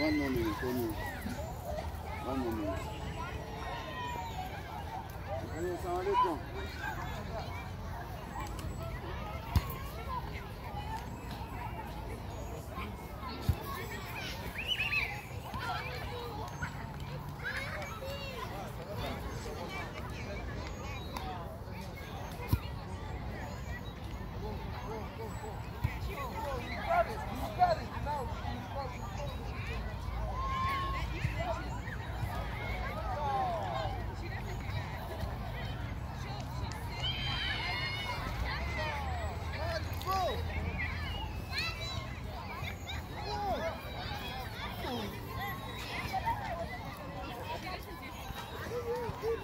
One moment, one moment. 我没事。你看你咋了？